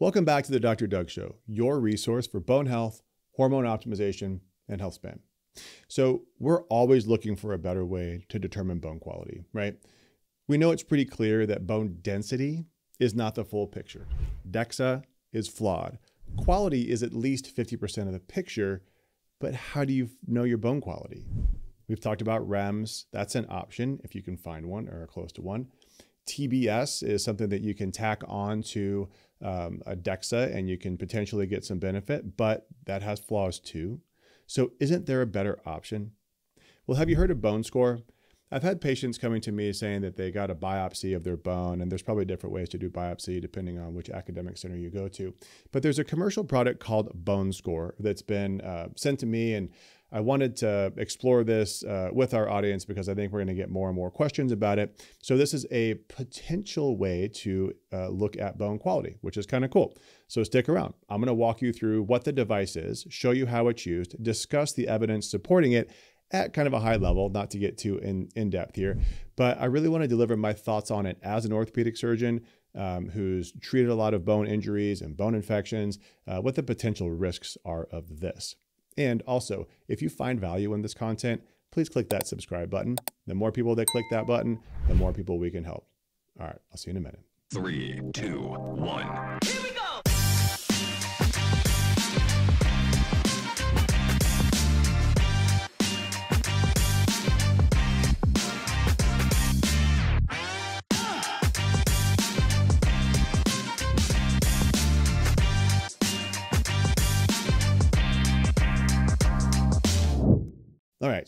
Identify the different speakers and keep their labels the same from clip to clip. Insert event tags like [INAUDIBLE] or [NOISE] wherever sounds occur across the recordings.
Speaker 1: Welcome back to the Dr. Doug Show, your resource for bone health, hormone optimization, and health span. So, we're always looking for a better way to determine bone quality, right? We know it's pretty clear that bone density is not the full picture. DEXA is flawed. Quality is at least 50% of the picture, but how do you know your bone quality? We've talked about REMS. That's an option if you can find one or close to one. TBS is something that you can tack on to um, a DEXA and you can potentially get some benefit, but that has flaws too. So, isn't there a better option? Well, have you heard of Bone Score? I've had patients coming to me saying that they got a biopsy of their bone, and there's probably different ways to do biopsy depending on which academic center you go to. But there's a commercial product called Bone Score that's been uh, sent to me, and I wanted to explore this uh, with our audience because I think we're going to get more and more questions about it. So, this is a potential way to uh, look at bone quality, which is kind of cool. So, stick around. I'm going to walk you through what the device is, show you how it's used, discuss the evidence supporting it, at kind of a high level, not to get too in, in depth here, but I really want to deliver my thoughts on it as an orthopedic surgeon um, who's treated a lot of bone injuries and bone infections, uh, what the potential risks are of this. And also, if you find value in this content, please click that subscribe button. The more people that click that button, the more people we can help. All right, I'll see you in a minute.
Speaker 2: Three, two, one.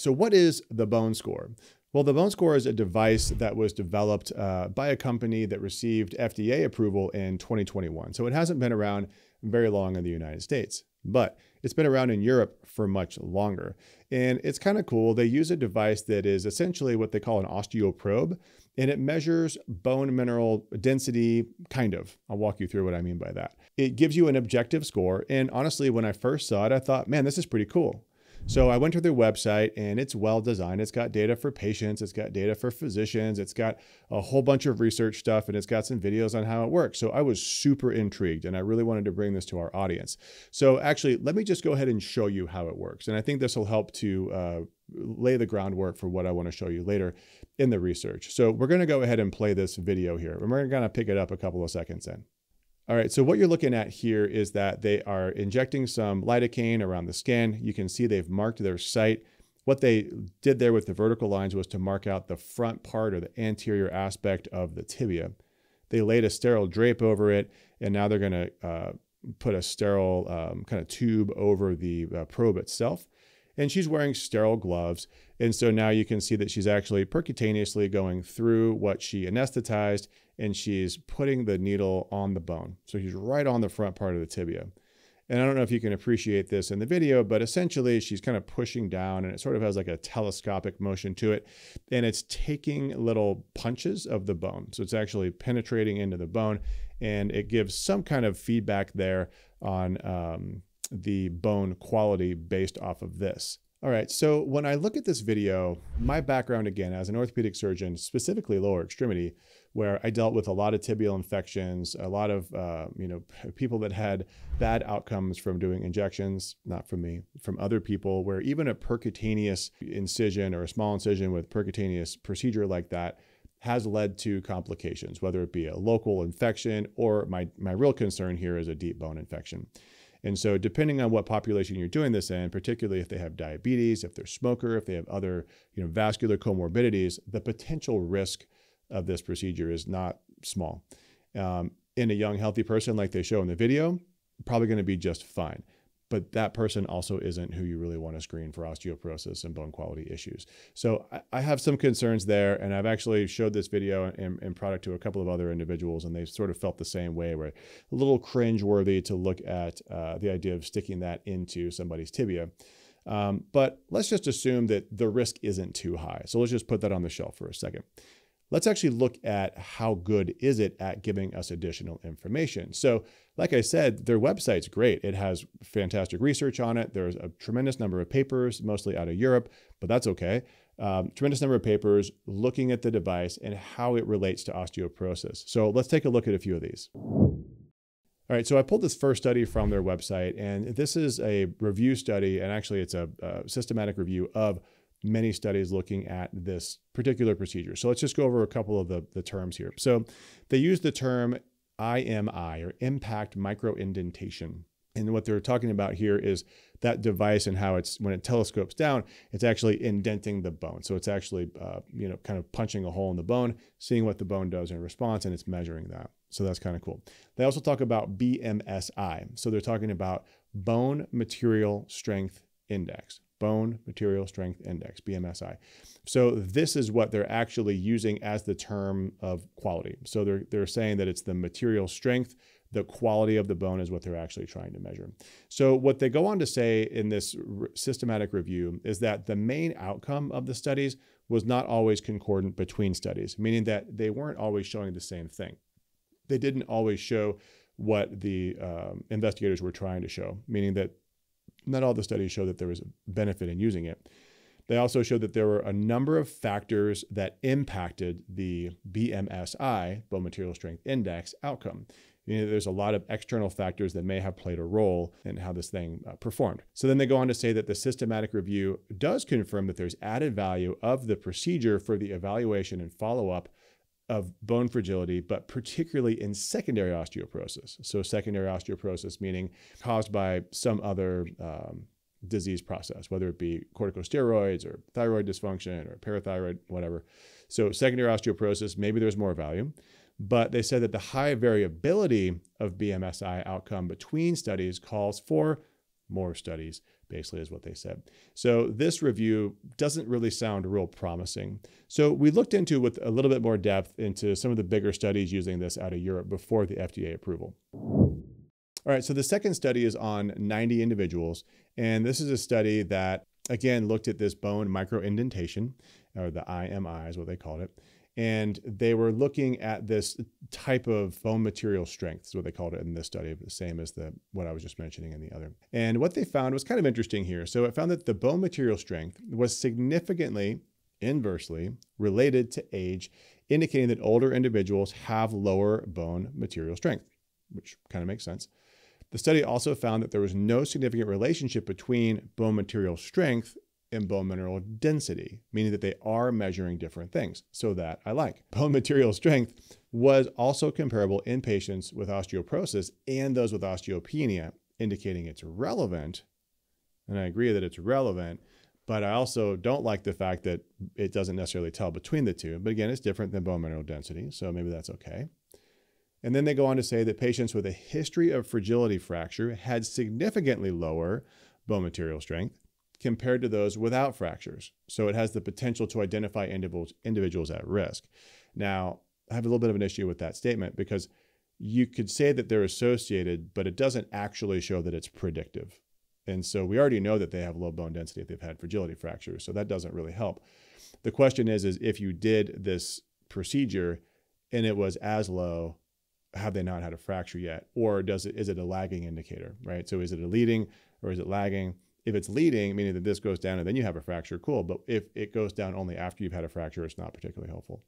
Speaker 1: So what is the Bone Score? Well, the Bone Score is a device that was developed uh, by a company that received FDA approval in 2021. So it hasn't been around very long in the United States, but it's been around in Europe for much longer. And it's kind of cool. They use a device that is essentially what they call an osteoprobe, and it measures bone mineral density, kind of. I'll walk you through what I mean by that. It gives you an objective score. And honestly, when I first saw it, I thought, man, this is pretty cool. So I went to their website and it's well designed. It's got data for patients, it's got data for physicians, it's got a whole bunch of research stuff, and it's got some videos on how it works. So I was super intrigued and I really wanted to bring this to our audience. So actually, let me just go ahead and show you how it works. And I think this will help to uh, lay the groundwork for what I want to show you later in the research. So we're going to go ahead and play this video here. And we're going to pick it up a couple of seconds in. All right, so what you're looking at here is that they are injecting some lidocaine around the skin. You can see they've marked their site. What they did there with the vertical lines was to mark out the front part or the anterior aspect of the tibia. They laid a sterile drape over it, and now they're going to uh, put a sterile um, kind of tube over the uh, probe itself. And she's wearing sterile gloves. And so now you can see that she's actually percutaneously going through what she anesthetized and she's putting the needle on the bone. So she's right on the front part of the tibia. And I don't know if you can appreciate this in the video, but essentially she's kind of pushing down and it sort of has like a telescopic motion to it. And it's taking little punches of the bone. So it's actually penetrating into the bone and it gives some kind of feedback there on um, the bone quality based off of this. All right, so when I look at this video, my background again as an orthopedic surgeon, specifically lower extremity, where I dealt with a lot of tibial infections, a lot of uh, you know [LAUGHS] people that had bad outcomes from doing injections, not from me, from other people, where even a percutaneous incision or a small incision with percutaneous procedure like that has led to complications, whether it be a local infection or my my real concern here is a deep bone infection. And so, depending on what population you're doing this in, particularly if they have diabetes, if they're smoker, if they have other you know, vascular comorbidities, the potential risk of this procedure is not small. Um, in a young, healthy person, like they show in the video, probably going to be just fine but that person also isn't who you really want to screen for osteoporosis and bone quality issues. So I, I have some concerns there, and I've actually showed this video and, product to a couple of other individuals, and they've sort of felt the same way, where a little cringe-worthy to look at uh, the idea of sticking that into somebody's tibia. Um, but let's just assume that the risk isn't too high. So let's just put that on the shelf for a second. Let's actually look at how good is it at giving us additional information. So like I said, their website's great. It has fantastic research on it. There's a tremendous number of papers, mostly out of Europe, but that's okay. Um, tremendous number of papers looking at the device and how it relates to osteoporosis. So let's take a look at a few of these. All right, so I pulled this first study from their website, and this is a review study, and actually it's a, a systematic review of many studies looking at this particular procedure. So let's just go over a couple of the, the terms here. So they use the term IMI or impact microindentation. And what they're talking about here is that device and how it's when it telescopes down, it's actually indenting the bone. So it's actually, uh, you know, kind of punching a hole in the bone, seeing what the bone does in response, and it's measuring that. So that's kind of cool. They also talk about BMSI. So they're talking about bone material strength index, bone material strength index, BMSI. So this is what they're actually using as the term of quality. So they're they're saying that it's the material strength the quality of the bone is what they're actually trying to measure. So, what they go on to say in this systematic review is that the main outcome of the studies was not always concordant between studies, meaning that they weren't always showing the same thing. They didn't always show what the um, investigators were trying to show, meaning that not all the studies show that there was a benefit in using it. They also showed that there were a number of factors that impacted the BMSI, bone material strength index outcome you know, there's a lot of external factors that may have played a role in how this thing uh, performed. So then they go on to say that the systematic review does confirm that there's added value of the procedure for the evaluation and follow up of bone fragility, but particularly in secondary osteoporosis. So, secondary osteoporosis meaning caused by some other um, disease process, whether it be corticosteroids or thyroid dysfunction or parathyroid, whatever. So, secondary osteoporosis, maybe there's more value. But they said that the high variability of BMSI outcome between studies calls for more studies, basically, is what they said. So this review doesn't really sound real promising. So we looked into with a little bit more depth into some of the bigger studies using this out of Europe before the FDA approval. All right, so the second study is on 90 individuals, and this is a study that again looked at this bone microindentation, or the IMI is what they called it and they were looking at this type of bone material strength is what they called it in this study the same as the what i was just mentioning in the other. And what they found was kind of interesting here. So it found that the bone material strength was significantly inversely related to age indicating that older individuals have lower bone material strength which kind of makes sense. The study also found that there was no significant relationship between bone material strength and bone mineral density, meaning that they are measuring different things. So that I like. Bone material strength was also comparable in patients with osteoporosis and those with osteopenia, indicating it's relevant. And I agree that it's relevant, but I also don't like the fact that it doesn't necessarily tell between the two. But again, it's different than bone mineral density, so maybe that's okay. And then they go on to say that patients with a history of fragility fracture had significantly lower bone material strength compared to those without fractures. So it has the potential to identify individuals, individuals at risk. Now, I have a little bit of an issue with that statement because you could say that they're associated, but it doesn't actually show that it's predictive. And so we already know that they have low bone density if they've had fragility fractures. So that doesn't really help. The question is, is if you did this procedure and it was as low, have they not had a fracture yet? Or does it is it a lagging indicator, right? So is it a leading or is it lagging? If it's leading, meaning that this goes down and then you have a fracture, cool. But if it goes down only after you've had a fracture, it's not particularly helpful.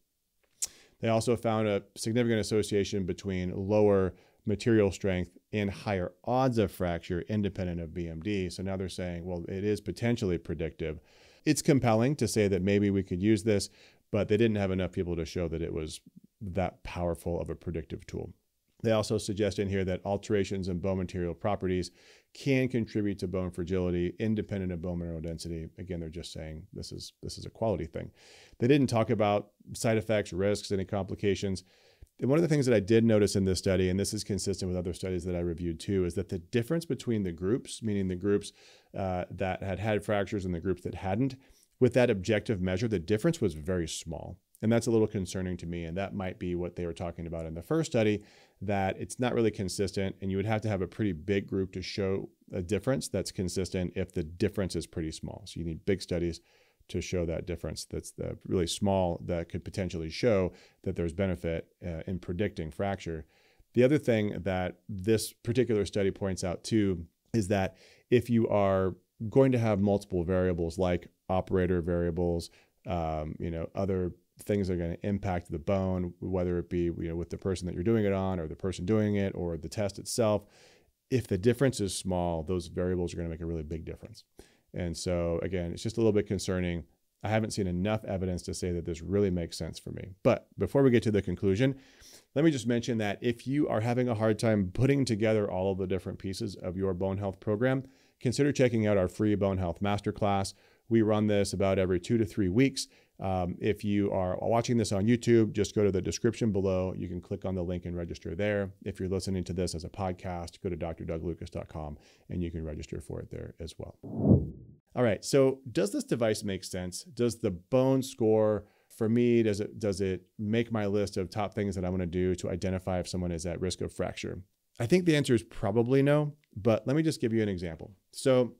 Speaker 1: They also found a significant association between lower material strength and higher odds of fracture independent of BMD. So now they're saying, well, it is potentially predictive. It's compelling to say that maybe we could use this, but they didn't have enough people to show that it was that powerful of a predictive tool. They also suggest in here that alterations in bone material properties can contribute to bone fragility independent of bone mineral density. Again, they're just saying this is this is a quality thing. They didn't talk about side effects, risks, any complications. And one of the things that I did notice in this study, and this is consistent with other studies that I reviewed too, is that the difference between the groups, meaning the groups uh, that had had fractures and the groups that hadn't, with that objective measure, the difference was very small. And that's a little concerning to me. And that might be what they were talking about in the first study that it's not really consistent. And you would have to have a pretty big group to show a difference that's consistent if the difference is pretty small. So you need big studies to show that difference that's really small that could potentially show that there's benefit uh, in predicting fracture. The other thing that this particular study points out too is that if you are going to have multiple variables like operator variables, um, you know, other things are going to impact the bone, whether it be you know with the person that you're doing it on, or the person doing it, or the test itself. If the difference is small, those variables are going to make a really big difference. And so again, it's just a little bit concerning. I haven't seen enough evidence to say that this really makes sense for me. But before we get to the conclusion, let me just mention that if you are having a hard time putting together all of the different pieces of your bone health program, consider checking out our free bone health masterclass. We run this about every two to three weeks. Um, if you are watching this on YouTube, just go to the description below. You can click on the link and register there. If you're listening to this as a podcast, go to drdouglucas.com and you can register for it there as well. All right. So, does this device make sense? Does the bone score for me does it does it make my list of top things that I want to do to identify if someone is at risk of fracture? I think the answer is probably no, but let me just give you an example. So,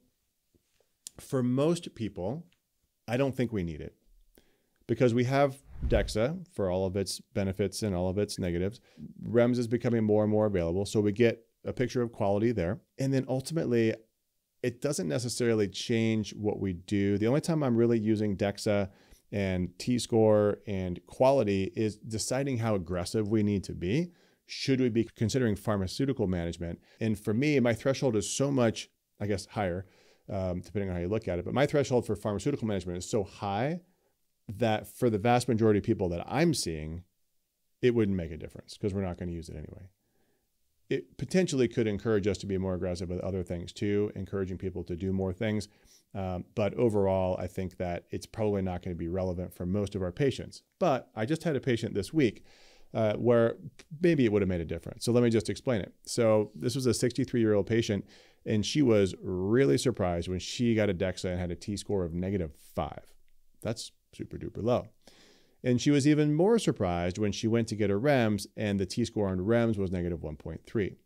Speaker 1: for most people, I don't think we need it because we have DEXA for all of its benefits and all of its negatives. REMS is becoming more and more available. So we get a picture of quality there. And then ultimately, it doesn't necessarily change what we do. The only time I'm really using DEXA and T score and quality is deciding how aggressive we need to be. Should we be considering pharmaceutical management? And for me, my threshold is so much, I guess, higher, um, depending on how you look at it. But my threshold for pharmaceutical management is so high that for the vast majority of people that I'm seeing, it wouldn't make a difference because we're not going to use it anyway. It potentially could encourage us to be more aggressive with other things too, encouraging people to do more things. Um, but overall, I think that it's probably not going to be relevant for most of our patients. But I just had a patient this week uh, where maybe it would have made a difference. So let me just explain it. So this was a 63 year old patient, and she was really surprised when she got a DEXA and had a T score of negative five. That's super duper low. And she was even more surprised when she went to get her REMS and the T score on REMS was negative 1.3.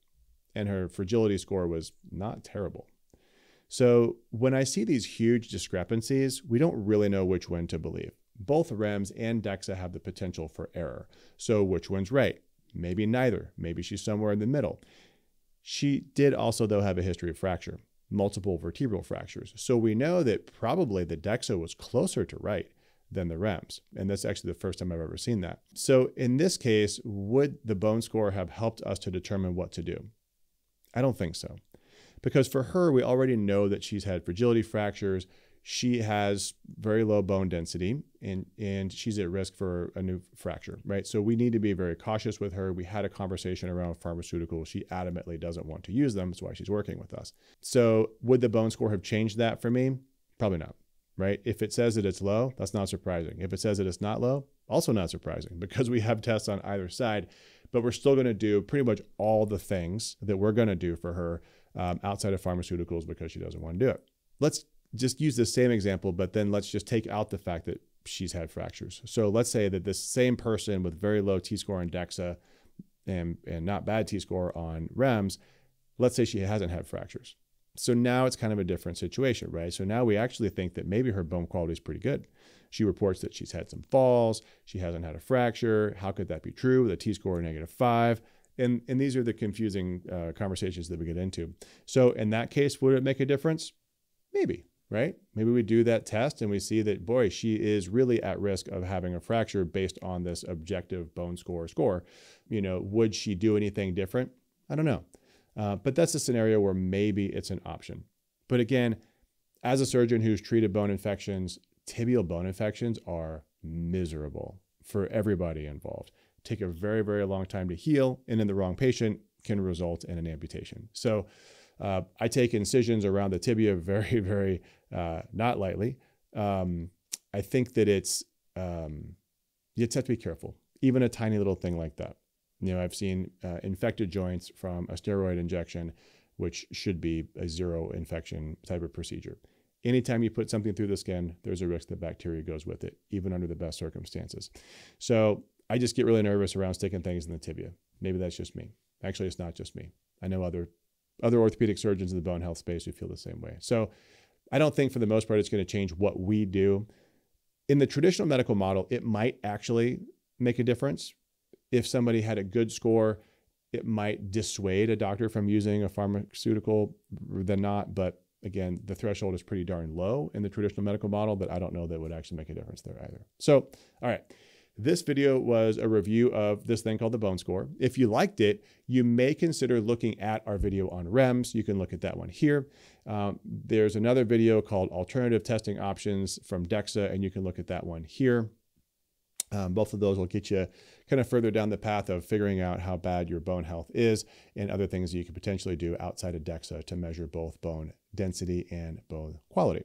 Speaker 1: And her fragility score was not terrible. So when I see these huge discrepancies, we don't really know which one to believe. Both REMS and DEXA have the potential for error. So which one's right? Maybe neither. Maybe she's somewhere in the middle. She did also, though, have a history of fracture, multiple vertebral fractures. So we know that probably the DEXA was closer to right than the REMS. And that's actually the first time I've ever seen that. So in this case, would the bone score have helped us to determine what to do? I don't think so. Because for her, we already know that she's had fragility fractures. She has very low bone density and, and she's at risk for a new fracture, right? So we need to be very cautious with her. We had a conversation around pharmaceuticals. She adamantly doesn't want to use them. That's why she's working with us. So would the bone score have changed that for me? Probably not right? If it says that it's low, that's not surprising. If it says that it's not low, also not surprising [LAUGHS] because we have tests on either side, but we're still going to do pretty much all the things that we're going to do for her um, outside of pharmaceuticals because she doesn't want to do it. Let's just use the same example, but then let's just take out the fact that she's had fractures. So let's say that this same person with very low T score on DEXA and, and not bad T score on REMS, let's say she hasn't had fractures. So now it's kind of a different situation, right? So now we actually think that maybe her bone quality is pretty good. She reports that she's had some falls, she hasn't had a fracture. How could that be true with a T score negative five? And, and these are the confusing uh, conversations that we get into. So in that case, would it make a difference? Maybe, right? Maybe we do that test and we see that, boy, she is really at risk of having a fracture based on this objective bone score score. You know, would she do anything different? I don't know. Uh, but that's a scenario where maybe it's an option. But again, as a surgeon who's treated bone infections, tibial bone infections are miserable for everybody involved. Take a very, very long time to heal, and in the wrong patient can result in an amputation. So uh, I take incisions around the tibia [LAUGHS] very, very uh, not lightly. Um, I think that it's um, you just have to be careful, even a tiny little thing like that. You know, I've seen uh, infected joints from a steroid injection, which should be a zero infection type of procedure. Anytime you put something through the skin, there's a risk that bacteria goes with it, even under the best circumstances. So I just get really nervous around sticking things in the tibia. Maybe that's just me. Actually, it's not just me. I know other other orthopedic surgeons in the bone health space who feel the same way. So I don't think for the most part it's going to change what we do. In the traditional medical model, it might actually make a difference if somebody had a good score, it might dissuade a doctor from using a pharmaceutical than not. But again, the threshold is pretty darn low in the traditional medical model, but I don't know that would actually make a difference there either. So, all right. This video was a review of this thing called the Bone Score. If you liked it, you may consider looking at our video on REMS. You can look at that one here. Um, there's another video called Alternative Testing Options from DEXA, and you can look at that one here. Um, both of those will get you kind of further down the path of figuring out how bad your bone health is and other things you could potentially do outside of DEXA to measure both bone density and bone quality.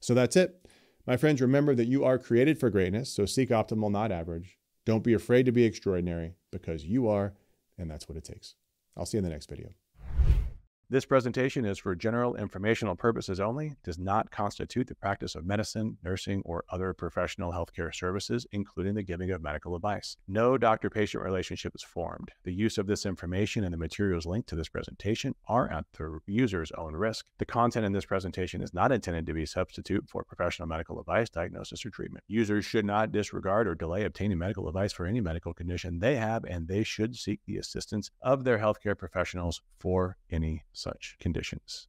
Speaker 1: So that's it. My friends, remember that you are created for greatness, so seek optimal, not average. Don't be afraid to be extraordinary because you are, and that's what it takes. I'll see you in the next video.
Speaker 3: This presentation is for general informational purposes only, does not constitute the practice of medicine, nursing, or other professional healthcare services, including the giving of medical advice. No doctor patient relationship is formed. The use of this information and the materials linked to this presentation are at the user's own risk. The content in this presentation is not intended to be a substitute for professional medical advice, diagnosis, or treatment. Users should not disregard or delay obtaining medical advice for any medical condition they have, and they should seek the assistance of their healthcare professionals for any such conditions.